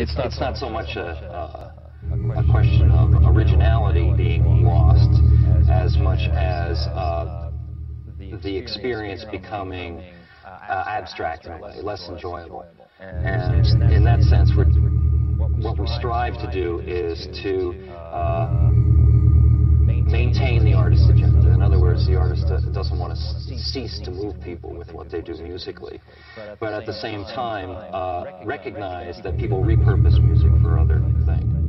it's not, it's not so much a, a, a question of originality being lost as much as uh, the experience becoming uh, abstract in a way, less enjoyable. And in that sense, what we strive to do is to uh, maintain the artist's agenda. In other words, the artist doesn't want to cease to move people with what they do musically, but at the same time uh, recognize that people repurpose music for other things.